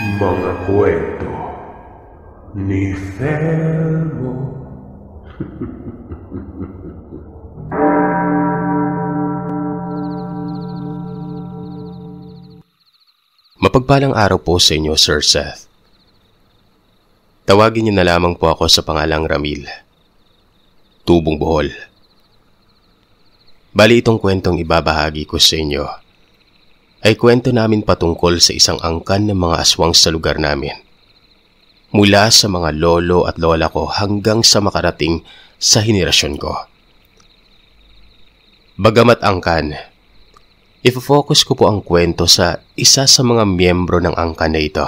Mga kwento ni Felmo. Mapagpalang araw po sa inyo, Sir Seth. Tawagin niyo na lamang po ako sa pangalang Ramil. Tubong Bohol. Bali itong kwentong ibabahagi ko sa inyo ay kwento namin patungkol sa isang angkan ng mga aswang sa lugar namin. Mula sa mga lolo at lola ko hanggang sa makarating sa henerasyon ko. Bagamat angkan, ifo-focus ko po ang kwento sa isa sa mga miyembro ng angkan na ito.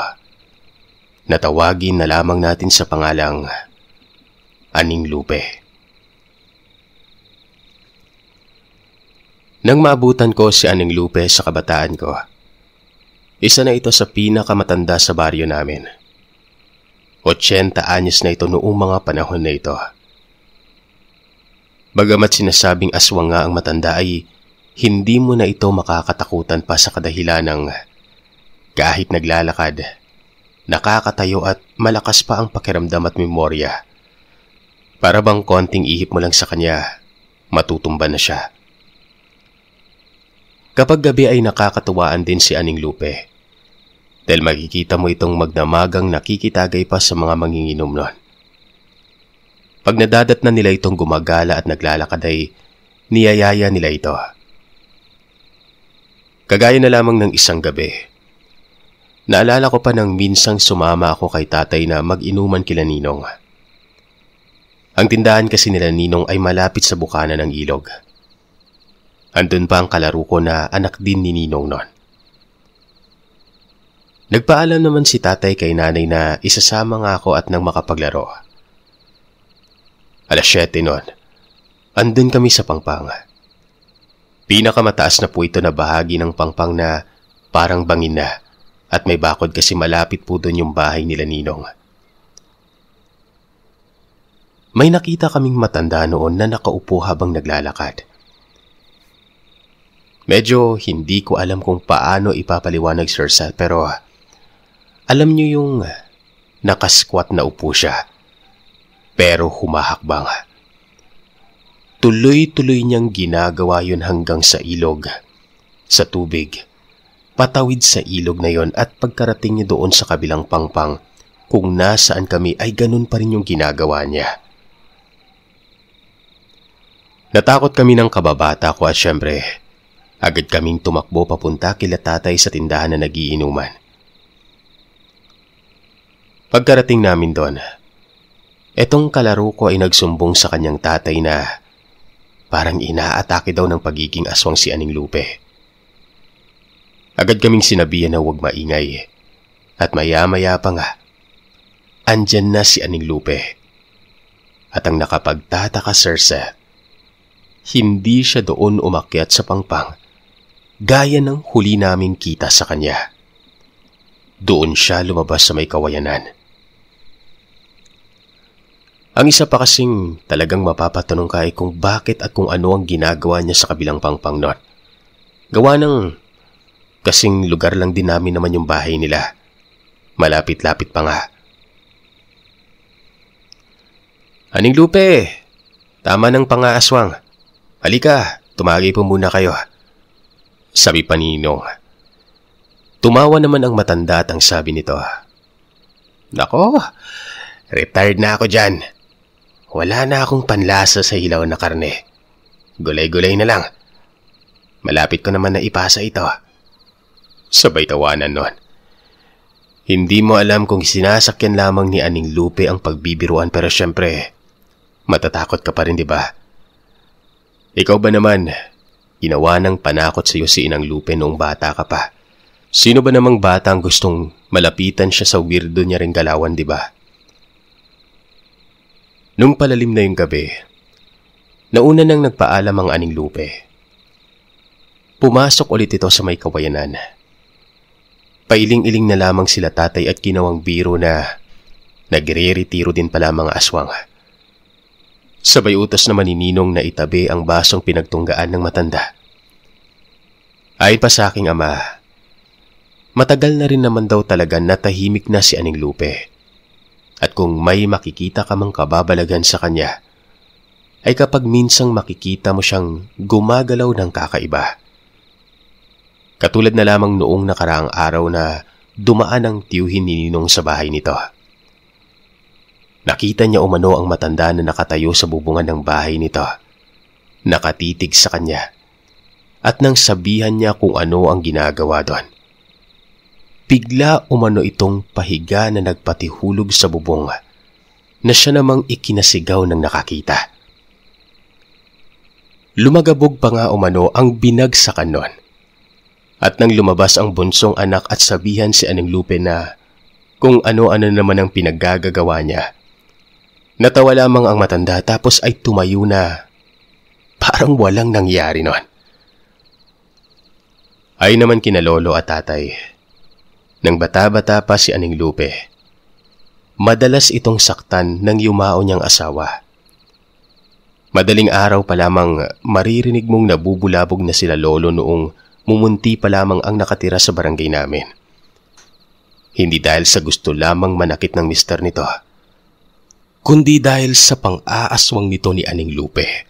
Natawagin na lamang natin sa pangalang Aning Lupe. Nang maabutan ko si Aning Lupe sa kabataan ko, isa na ito sa pinakamatanda sa baryo namin. 80 anyos na ito noong mga panahon na ito. Bagamat sinasabing aswang nga ang matanda ay hindi mo na ito makakatakutan pa sa kadahilan ng kahit naglalakad, nakakatayo at malakas pa ang pakiramdam at memorya. Para bang konting ihip mo lang sa kanya, matutumba na siya. Kapag gabi ay nakakatuwaan din si Aning Lupe. Dahil makikita mo itong magdamagang nakikitagay pa sa mga manginginom nun. Pag nadadat na nila itong gumagala at naglalakad ay niyayaya nila ito. Kagaya na lamang ng isang gabi. Naalala ko pa nang minsang sumama ako kay tatay na mag-inuman kila Ninong. Ang tindahan kasi nila Ninong ay malapit sa bukana ng ilog. Andun pa ang kalaro ko na anak din ni Ninong nun. Nagpaalam naman si tatay kay nanay na isasama nga ako at nang makapaglaro. Alas 7 nun, andun kami sa pangpang. Pinakamataas na po ito na bahagi ng pangpang na parang bangin na at may bakod kasi malapit po doon yung bahay nila Ninong. May nakita kaming matanda noon na nakaupo habang naglalakad. Medyo hindi ko alam kung paano ipapaliwanag Sir Sal pero alam niyo yung nakasquat na upo siya pero humahakbang. Tuloy-tuloy niyang ginagawa yun hanggang sa ilog, sa tubig. Patawid sa ilog na yon at pagkarating niya doon sa kabilang pangpang, kung nasaan kami ay ganun pa rin yung ginagawa niya. Natakot kami ng kababata ko at syempre, agad kaming tumakbo papunta kila tatay sa tindahan na nagiinuman. Pagkarating namin doon, etong kalaro ko ay nagsumbong sa kanyang tatay na parang inaatake daw ng pagiging aswang si Aning Lupe. Agad kaming sinabihan na huwag maingay at maya-maya pa nga, andyan na si Aning Lupe. At ang nakapagtataka Seth, hindi siya doon umakyat sa pangpang gaya ng huli naming kita sa kanya. Doon siya lumabas sa may kawayanan. Ang isa pa kasing talagang mapapatanong ka ay kung bakit at kung ano ang ginagawa niya sa kabilang pangpang not. Gawa ng kasing lugar lang din namin naman yung bahay nila. Malapit-lapit pa nga. Aning Lupe, tama ng pangaaswang. Halika, tumagi po muna kayo. Sabi pa ni Ninong. Tumawa naman ang matanda at ang sabi nito. Nako, retired na ako dyan. Wala na akong panlasa sa hilaw na karne. Gulay-gulay na lang. Malapit ko naman na ipasa ito. Sabay tawanan nun. Hindi mo alam kung sinasakyan lamang ni Aning Lupe ang pagbibiruan pero syempre, matatakot ka pa rin di ba? Ikaw ba naman, ginawa ng panakot sa iyo si Inang Lupe noong bata ka pa? Sino ba namang bata ang gustong malapitan siya sa weirdo niya ring galawan di ba? Nung palalim na yung gabi, nauna nang nagpaalam ang Aning Lupe. Pumasok ulit ito sa may kawayanan. Pailing-iling na lamang sila tatay at ginawang biro na nagre-retiro din pala mga aswang. Sabay utos naman ni Ninong na itabi ang basong pinagtunggaan ng matanda. Ayon pa sa aking ama, Matagal na rin naman daw talaga natahimik na si Aning Lupe. At kung may makikita ka mang kababalagan sa kanya, ay kapag minsang makikita mo siyang gumagalaw ng kakaiba. Katulad na lamang noong nakaraang araw na dumaan ang tiyuhin ni Ninong sa bahay nito. Nakita niya umano ang matanda na nakatayo sa bubungan ng bahay nito. Nakatitig sa kanya. At nang sabihan niya kung ano ang ginagawa doon bigla umano itong pahiga na nagpatihulog sa bubong na siya namang ikinasigaw ng nakakita. Lumagabog pa nga umano ang binagsakan nun. At nang lumabas ang bunsong anak at sabihan si Aning Lupe na kung ano-ano naman ang pinaggagawa niya. Natawa lamang ang matanda tapos ay tumayo na parang walang nangyari nun. Ay naman kina lolo at tatay nang bata-bata pa si Aning Lupe. Madalas itong saktan ng yumao niyang asawa. Madaling araw pa lamang maririnig mong nabubulabog na sila lolo noong mumunti pa lamang ang nakatira sa barangay namin. Hindi dahil sa gusto lamang manakit ng mister nito, kundi dahil sa pang-aaswang nito ni Aning Lupe.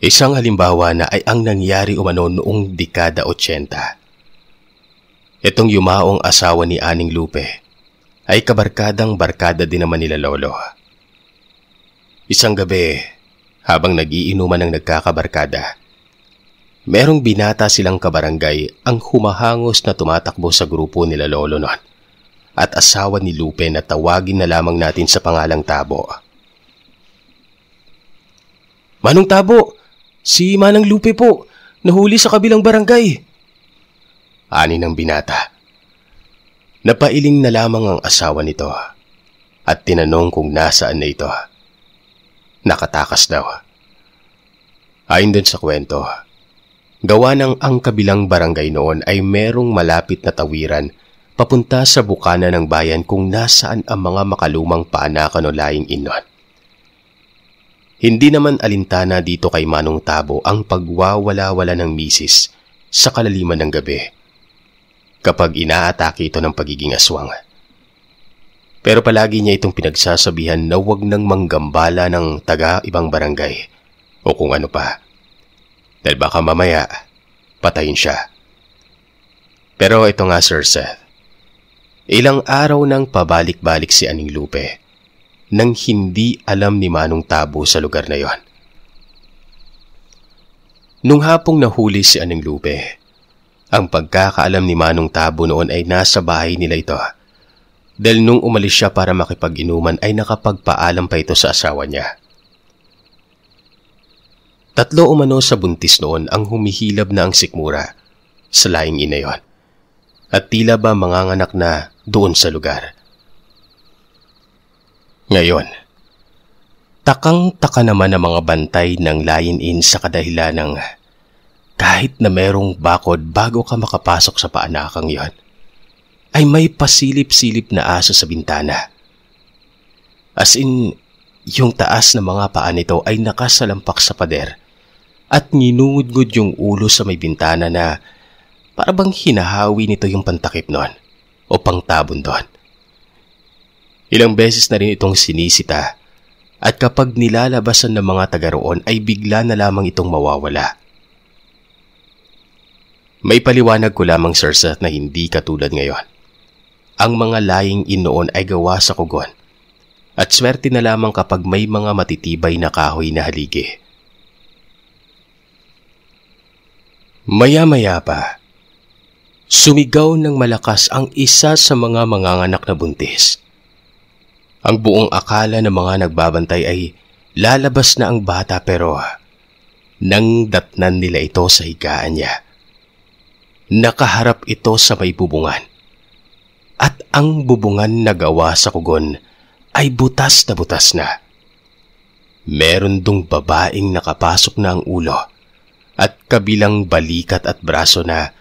Isang halimbawa na ay ang nangyari umano noong dekada 80. Itong yumaong asawa ni Aning Lupe ay kabarkadang barkada din naman nila lolo. Isang gabi, habang nagiinuman ng nagkakabarkada, merong binata silang kabarangay ang humahangos na tumatakbo sa grupo nila lolo noon at asawa ni Lupe na tawagin na lamang natin sa pangalang Tabo. Manong Tabo, si Manang Lupe po, nahuli sa kabilang barangay ani ng binata. Napailing na lamang ang asawa nito at tinanong kung nasaan na ito. Nakatakas daw. Ayon dun sa kwento, gawa ng ang kabilang barangay noon ay merong malapit na tawiran papunta sa bukana ng bayan kung nasaan ang mga makalumang paanakan o laing inon. Hindi naman alintana dito kay Manong Tabo ang pagwawala-wala ng misis sa kalaliman ng gabi kapag inaatake ito ng pagiging aswang. Pero palagi niya itong pinagsasabihan na huwag nang manggambala ng taga ibang barangay o kung ano pa. Dahil baka mamaya, patayin siya. Pero ito nga Sir Seth, ilang araw nang pabalik-balik si Aning Lupe nang hindi alam ni Manong Tabo sa lugar na yon. Nung hapong nahuli si Aning Lupe, ang pagkakaalam ni Manong Tabo noon ay nasa bahay nila ito. Dahil nung umalis siya para makipag-inuman ay nakapagpaalam pa ito sa asawa niya. Tatlo umano sa buntis noon ang humihilab na ang sikmura sa laing ina yon. At tila ba manganganak na doon sa lugar. Ngayon, takang-taka naman ang mga bantay ng layin-in sa kadahilan ng kahit na merong bakod bago ka makapasok sa paanakang yon, ay may pasilip-silip na aso sa bintana. As in, yung taas na mga paa nito ay nakasalampak sa pader at nginungudgod yung ulo sa may bintana na para bang hinahawi nito yung pantakip noon o pangtabon doon. Ilang beses na rin itong sinisita at kapag nilalabasan ng mga taga roon ay bigla na lamang itong mawawala. May paliwanag ko lamang sir sa na hindi katulad ngayon. Ang mga laing inoon ay gawa sa kugon. At swerte na lamang kapag may mga matitibay na kahoy na haligi. Maya-maya pa, sumigaw ng malakas ang isa sa mga manganganak na buntis. Ang buong akala ng mga nagbabantay ay lalabas na ang bata pero nang datnan nila ito sa higaan niya Nakaharap ito sa may bubungan. At ang bubungan na gawa sa kugon ay butas na butas na. Meron dong babaeng nakapasok na ang ulo at kabilang balikat at braso na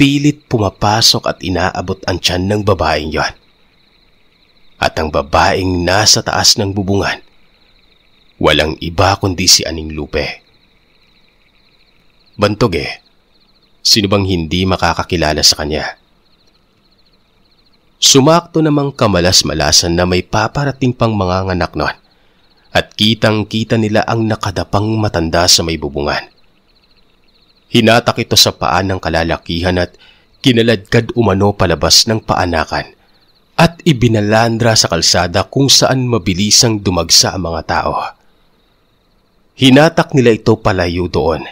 pilit pumapasok at inaabot ang tiyan ng babaeng yon. At ang babaeng nasa taas ng bubungan, walang iba kundi si Aning Lupe. Bantog eh, Sino bang hindi makakakilala sa kanya? Sumakto namang kamalas-malasan na may paparating pang mga nganak noon at kitang-kita nila ang nakadapang matanda sa may bubungan. Hinatak ito sa paan ng kalalakihan at kinaladkad umano palabas ng paanakan at ibinalandra sa kalsada kung saan mabilisang dumagsa ang mga tao. Hinatak nila ito palayo doon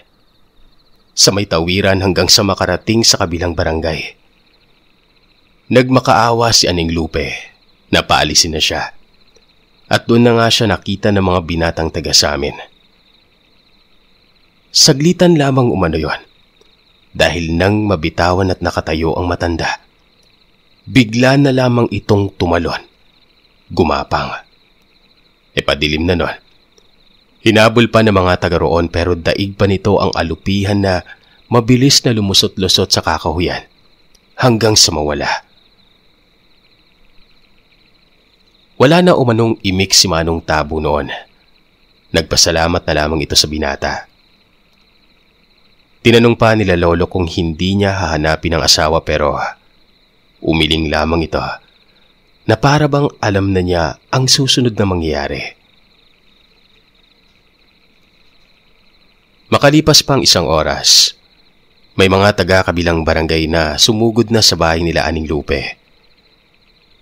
sa may tawiran hanggang sa makarating sa kabilang barangay. Nagmakaawa si Aning Lupe na paalisin na siya at doon na nga siya nakita ng mga binatang taga sa amin. Saglitan lamang umano yon dahil nang mabitawan at nakatayo ang matanda. Bigla na lamang itong tumalon. Gumapang. E padilim na nun. Hinabol pa ng mga taga roon pero daig pa nito ang alupihan na mabilis na lumusot-lusot sa kakahuyan hanggang sa mawala. Wala na umanong imik si Manong Tabo noon. Nagpasalamat na lamang ito sa binata. Tinanong pa nila lolo kung hindi niya hahanapin ang asawa pero umiling lamang ito na para bang alam na niya ang susunod na mangyayari. Makalipas pang isang oras, may mga taga-kabilang barangay na sumugod na sa bahay nila Aning Lupe.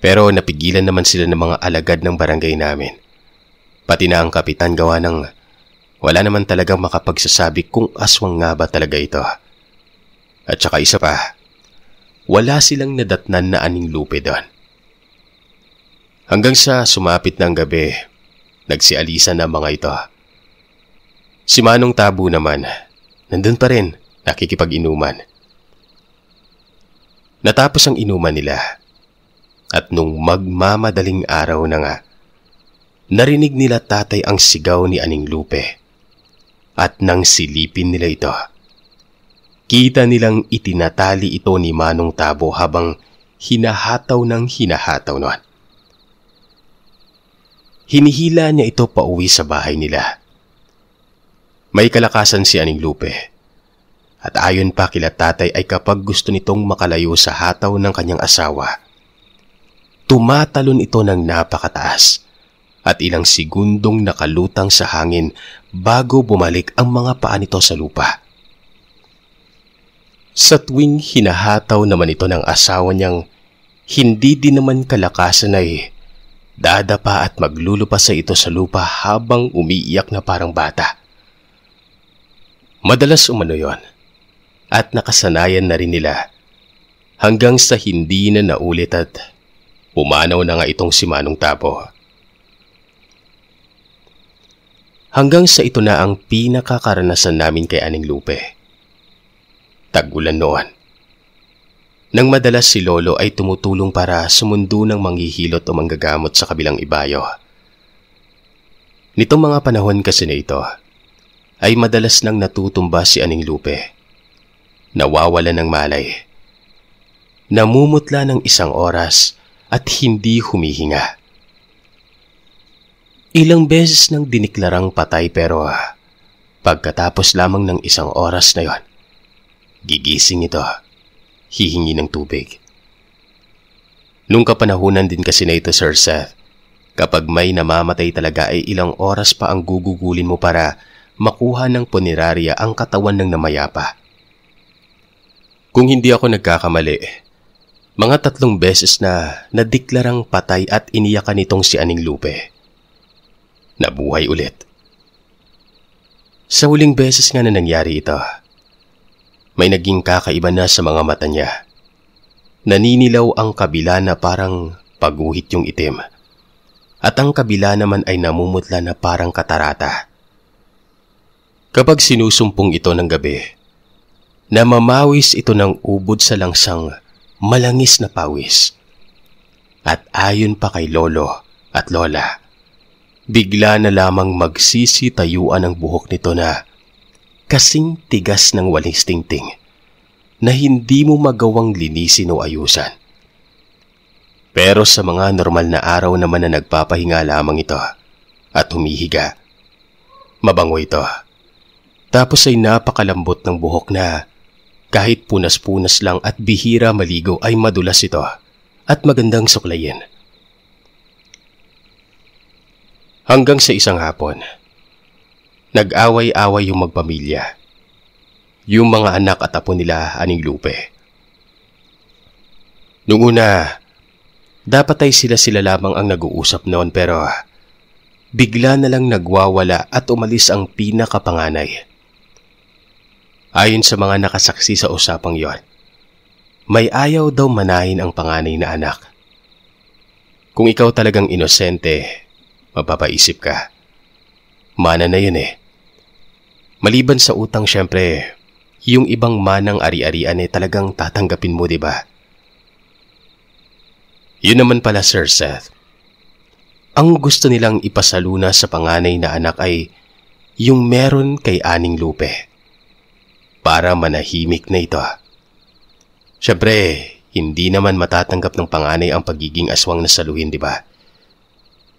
Pero napigilan naman sila ng mga alagad ng barangay namin. Pati na ang kapitan gawa ng wala naman talagang makapagsasabi kung aswang nga ba talaga ito. At saka isa pa, wala silang nadatnan na aning lupe doon. Hanggang sa sumapit ng gabi, nagsialisan na mga ito. Si Manong Tabo naman, nandun pa rin, nakikipag-inuman. Natapos ang inuman nila at nung magmamadaling araw na nga, narinig nila tatay ang sigaw ni Aning Lupe. At nang silipin nila ito, kita nilang itinatali ito ni Manong Tabo habang hinahataw ng hinahataw noon. Hinihila niya ito pauwi sa bahay nila. May kalakasan si Aning Lupe. At ayon pa kila tatay ay kapag gusto nitong makalayo sa hataw ng kanyang asawa, Tumatalon ito ng napakataas at ilang segundong nakalutang sa hangin bago bumalik ang mga paa nito sa lupa. Sa tuwing hinahataw naman ito ng asawa niyang hindi din naman kalakasan ay dadapa at maglulupa sa ito sa lupa habang umiiyak na parang bata. Madalas umano yon at nakasanayan na rin nila hanggang sa hindi na naulit at Pumanaw na nga itong si Manong Tapo. Hanggang sa ito na ang pinakakaranasan namin kay Aning Lupe. Tagulan noon. Nang madalas si Lolo ay tumutulong para sumundo ng manghihilot o manggagamot sa kabilang ibayo. Nitong mga panahon kasi na ito, ay madalas nang natutumba si Aning Lupe. Nawawala ng malay. Namumutla ng isang oras at hindi humihinga. Ilang beses nang diniklarang patay pero pagkatapos lamang ng isang oras na yon, gigising ito, hihingi ng tubig. Nung kapanahunan din kasi na ito, Sir Seth, kapag may namamatay talaga ay ilang oras pa ang gugugulin mo para makuha ng punerarya ang katawan ng namayapa. Kung hindi ako nagkakamali, mga tatlong beses na nadiklarang patay at iniyakan nitong si Aning Lupe. Nabuhay ulit. Sa huling beses nga na nangyari ito, may naging kakaiba na sa mga mata niya. Naninilaw ang kabila na parang paguhit yung itim. At ang kabila naman ay namumutla na parang katarata. Kapag sinusumpong ito ng gabi, namamawis ito ng ubod sa langsang malangis na pawis. At ayon pa kay Lolo at Lola, bigla na lamang magsisitayuan ang buhok nito na kasing tigas ng waling stingting na hindi mo magawang linisin o ayusan. Pero sa mga normal na araw naman na nagpapahinga lamang ito at humihiga, mabango ito. Tapos ay napakalambot ng buhok na Kahit punas-punas lang at bihira maligo ay madulas ito at magandang suklayin. Hanggang sa isang hapon, nag-away-away yung magpamilya. Yung mga anak at apo nila aning lupe. Noong una, dapat ay sila-sila lamang ang nag-uusap noon pero bigla na lang nagwawala at umalis ang pinakapanganay. Ayon sa mga nakasaksi sa usapang yon, may ayaw daw manahin ang panganay na anak. Kung ikaw talagang inosente, mapapaisip ka. Mana na yun eh. Maliban sa utang syempre, yung ibang manang ari-arian eh talagang tatanggapin mo, di ba? Yun naman pala Sir Seth. Ang gusto nilang ipasaluna sa panganay na anak ay yung meron kay Aning Lupe. Para manahimik na ito. Siyempre, hindi naman matatanggap ng panganay ang pagiging aswang na saluhin, di ba?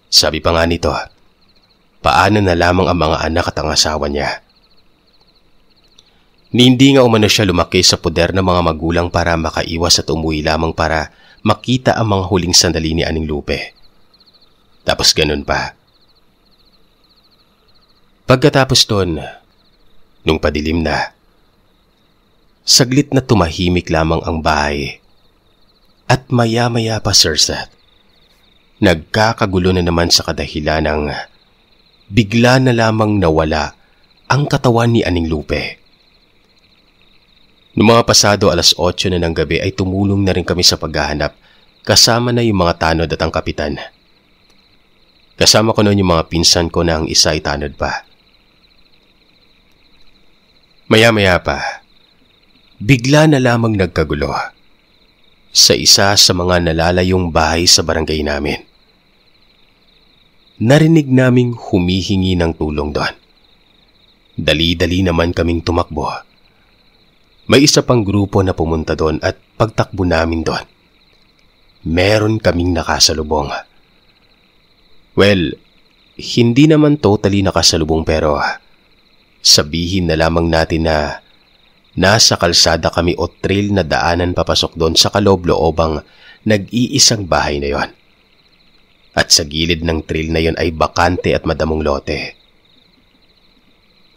Sabi pa nga nito, paano na lamang ang mga anak at ang asawa niya? Ni hindi nga umano siya lumaki sa poder ng mga magulang para makaiwas at umuwi lamang para makita ang mga huling sandali ni Aning Lupe. Tapos ganun pa. Pagkatapos doon, nung padilim na, saglit na tumahimik lamang ang bahay. At maya-maya pa, Sir Seth, nagkakagulo na naman sa kadahilan ng bigla na lamang nawala ang katawan ni Aning Lupe. Noong mga pasado alas 8 na ng gabi ay tumulong na rin kami sa paghahanap kasama na yung mga tanod at ang kapitan. Kasama ko noon yung mga pinsan ko na ang isa ay tanod pa. Maya-maya pa, bigla na lamang nagkagulo sa isa sa mga nalalayong bahay sa barangay namin. Narinig naming humihingi ng tulong doon. Dali-dali naman kaming tumakbo may isa pang grupo na pumunta doon at pagtakbo namin doon. Meron kaming nakasalubong. Well, hindi naman totally nakasalubong pero sabihin na lamang natin na nasa kalsada kami o trail na daanan papasok doon sa kaloob-loobang nag-iisang bahay na yon. At sa gilid ng trail na yon ay bakante at madamong lote.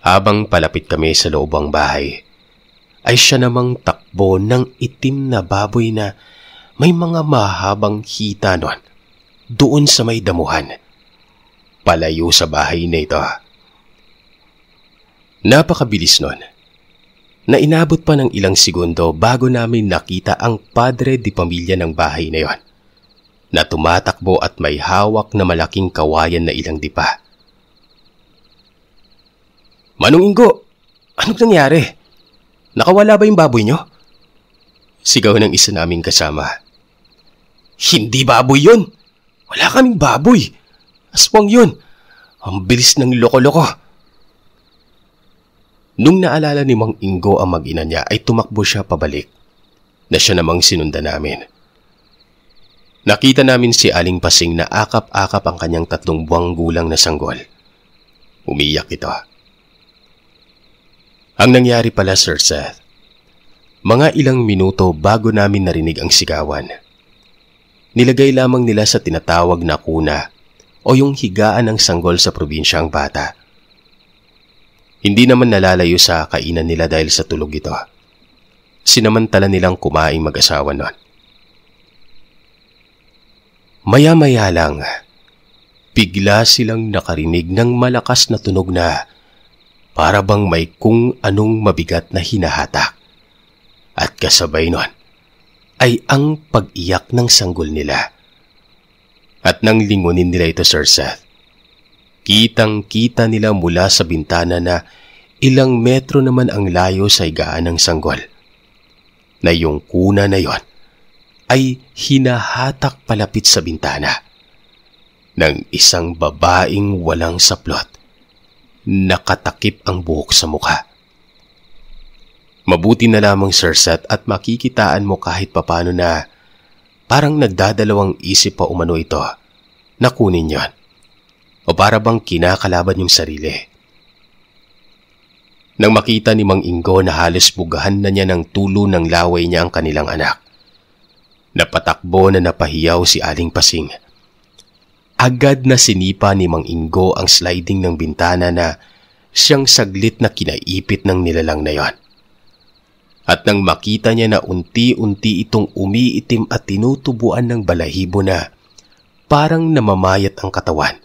Habang palapit kami sa loobang bahay, ay siya namang takbo ng itim na baboy na may mga mahabang hita nun doon sa may damuhan. Palayo sa bahay na ito. Napakabilis nun na inabot pa ng ilang segundo bago namin nakita ang padre di pamilya ng bahay na yon na tumatakbo at may hawak na malaking kawayan na ilang dipa. Manong Ingo, anong nangyari? Nakawala ba yung baboy nyo? Sigaw ng isa naming kasama. Hindi baboy yun! Wala kaming baboy! Aswang yun! Ang bilis ng loko-loko! Nung naalala ni Mang Ingo ang mag-ina niya ay tumakbo siya pabalik na siya namang sinunda namin. Nakita namin si Aling Pasing na akap-akap ang kanyang tatlong buwang gulang na sanggol. Umiyak ito. Ang nangyari pala, Sir Seth, mga ilang minuto bago namin narinig ang sigawan. Nilagay lamang nila sa tinatawag na kuna o yung higaan ng sanggol sa probinsya ang bata. Hindi naman nalalayo sa kainan nila dahil sa tulog ito. Sinamantala nilang kumaing mag-asawa nun. Maya-maya lang, bigla silang nakarinig ng malakas na tunog na para bang may kung anong mabigat na hinahatak. At kasabay nun ay ang pag-iyak ng sanggol nila. At nang lingunin nila ito, Sir Seth, kitang-kita nila mula sa bintana na ilang metro naman ang layo sa higaan ng sanggol. Na yung kuna na yon ay hinahatak palapit sa bintana ng isang babaeng walang saplot nakatakip ang buhok sa mukha. Mabuti na lamang Sir Seth at makikitaan mo kahit papano na parang nagdadalawang isip pa umano ito na kunin yon o para bang kinakalaban yung sarili. Nang makita ni Mang Ingo na halos bugahan na niya ng tulo ng laway niya ang kanilang anak. Napatakbo na napahiyaw si Aling Pasing. Agad na sinipa ni Mang Ingo ang sliding ng bintana na siyang saglit na kinaipit ng nilalang na yon. At nang makita niya na unti-unti itong umiitim at tinutubuan ng balahibo na parang namamayat ang katawan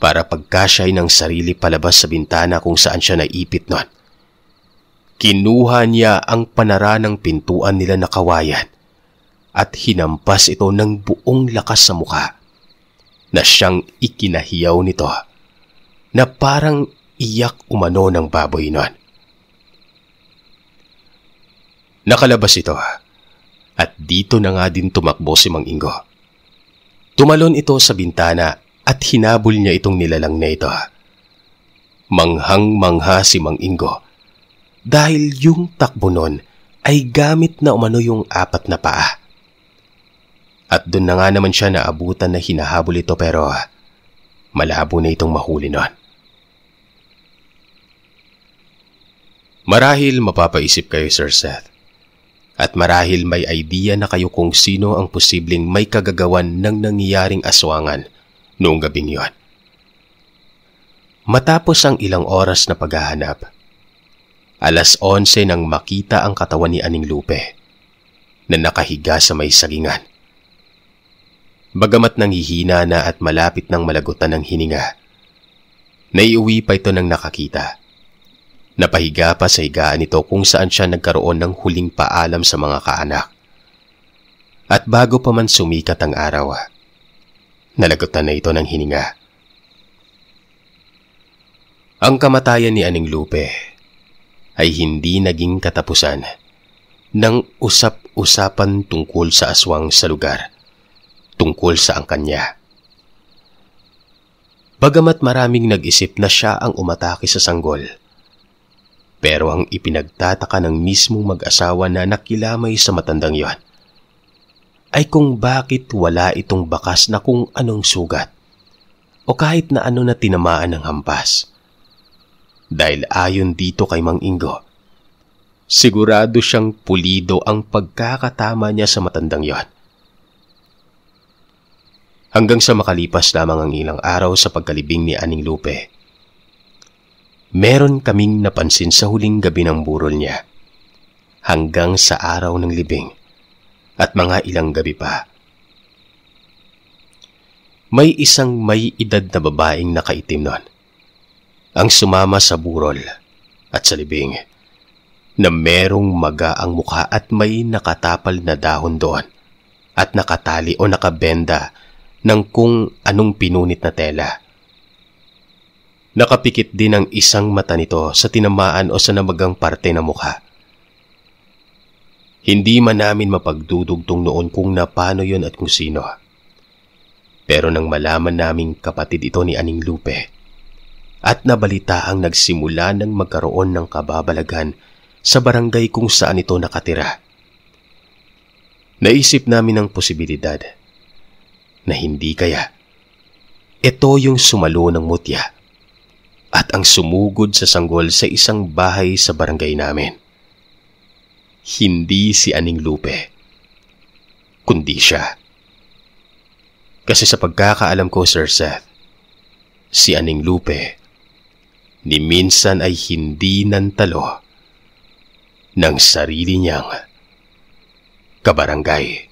para pagkasyay ng sarili palabas sa bintana kung saan siya naipit nun. Kinuha niya ang panara ng pintuan nila na kawayan at hinampas ito ng buong lakas sa mukha na siyang ikinahiyaw nito na parang iyak umano ng baboy nun. Nakalabas ito at dito na nga din tumakbo si Mang Ingo. Tumalon ito sa bintana at hinabol niya itong nilalang na ito. Manghang-mangha si Mang Ingo dahil yung takbo nun ay gamit na umano yung apat na paa. At doon na nga naman siya naabutan na hinahabol ito pero malabo na itong mahuli nun. Marahil mapapaisip kayo Sir Seth at marahil may idea na kayo kung sino ang posibleng may kagagawan ng nangyayaring aswangan noong gabing yon. Matapos ang ilang oras na paghahanap, alas 11 nang makita ang katawan ni Aning Lupe na nakahiga sa may sagingan. Bagamat nanghihina na at malapit ng malagutan ng hininga, naiuwi pa ito ng nakakita. Napahiga pa sa higaan nito kung saan siya nagkaroon ng huling paalam sa mga kaanak. At bago pa man sumikat ang araw, Nalagutan na ito ng hininga. Ang kamatayan ni Aning Lupe ay hindi naging katapusan ng usap-usapan tungkol sa aswang sa lugar, tungkol sa angkan niya. Bagamat maraming nag-isip na siya ang umatake sa sanggol, pero ang ipinagtataka ng mismong mag-asawa na nakilamay sa matandang yon ay kung bakit wala itong bakas na kung anong sugat o kahit na ano na tinamaan ng hampas. Dahil ayon dito kay Mang Ingo, sigurado siyang pulido ang pagkakatama niya sa matandang yon. Hanggang sa makalipas lamang ang ilang araw sa pagkalibing ni Aning Lupe, meron kaming napansin sa huling gabi ng burol niya hanggang sa araw ng libing at mga ilang gabi pa. May isang may edad na babaeng nakaitim nun. Ang sumama sa burol at sa libing na merong maga ang mukha at may nakatapal na dahon doon at nakatali o nakabenda ng kung anong pinunit na tela. Nakapikit din ang isang mata nito sa tinamaan o sa namagang parte ng mukha hindi man namin mapagdudugtong noon kung na paano yon at kung sino. Pero nang malaman naming kapatid ito ni Aning Lupe, at nabalita ang nagsimula ng magkaroon ng kababalagan sa barangay kung saan ito nakatira. Naisip namin ang posibilidad na hindi kaya ito yung sumalo ng mutya at ang sumugod sa sanggol sa isang bahay sa barangay namin hindi si Aning Lupe, kundi siya. Kasi sa pagkakaalam ko, Sir Seth, si Aning Lupe, ni minsan ay hindi nantalo ng sarili niyang kabarangay.